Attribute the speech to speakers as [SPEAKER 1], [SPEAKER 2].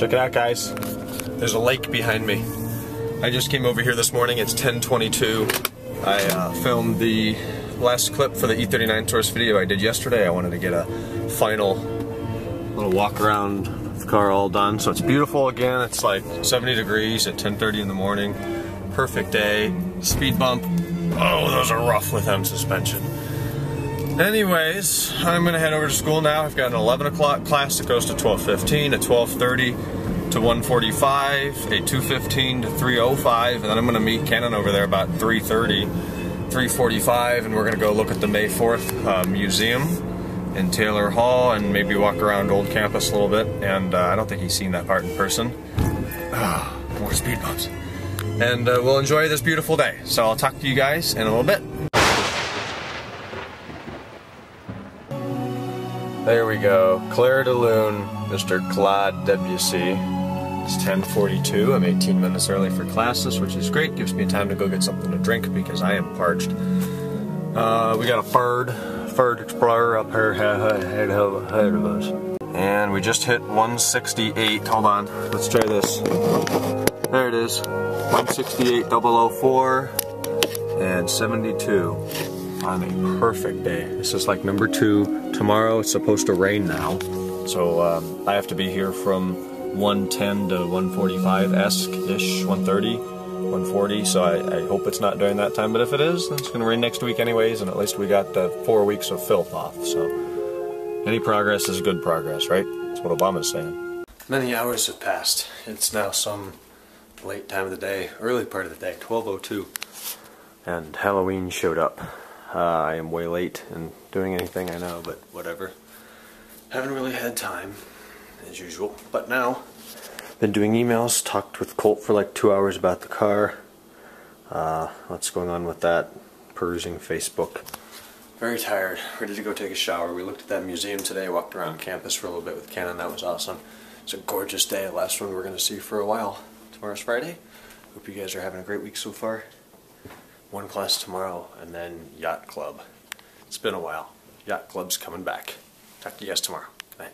[SPEAKER 1] Check it out, guys. There's a lake behind me. I just came over here this morning. It's 1022. I uh, filmed the last clip for the E39 Touring video I did yesterday. I wanted to get a final little walk around the car all done. So it's beautiful again. It's like 70 degrees at 10.30 in the morning. Perfect day. Speed bump. Oh, those are rough with M suspension. Anyways, I'm gonna head over to school now. I've got an 11 o'clock class that goes to 12.15, a 12.30 to 1.45, a 2.15 to 3.05, and then I'm gonna meet Kenan over there about 3.30, 3.45, and we're gonna go look at the May 4th uh, museum in Taylor Hall and maybe walk around Old Campus a little bit. And uh, I don't think he's seen that part in person. Ah, more speed bumps. And uh, we'll enjoy this beautiful day. So I'll talk to you guys in a little bit. There we go. Clair de Lune, Mr. Claude Debussy. It's 10:42. I'm 18 minutes early for classes, which is great. Gives me time to go get something to drink because I am parched. Uh, we got a Ford, Ford Explorer up here ahead of, ahead of us. And we just hit 168. Hold on. Let's try this. There it is. 168,004 and 72 on a perfect day. This is like number two. Tomorrow it's supposed to rain now. So um, I have to be here from 110 to 145-esque-ish, 130, 140. So I, I, hope it's not during that time. But if it is, then it's going to rain next week anyways. And at least we got the four weeks of filth off. So any progress is good progress, right? That's what Obama's saying. Many hours have passed. It's now some late time of the day, early part of the day, 12.02. And Halloween showed up. Uh, I am way late in doing anything, I know, but whatever. Haven't really had time, as usual. But now, been doing emails, talked with Colt for like two hours about the car. Uh, what's going on with that? Perusing Facebook. Very tired, ready to go take a shower. We looked at that museum today, walked around campus for a little bit with Kenan, that was awesome. It's a gorgeous day, last one we're going to see for a while. Tomorrow's Friday. Hope you guys are having a great week so far one class tomorrow, and then Yacht Club. It's been a while. Yacht Club's coming back. Talk to you guys tomorrow. Good night.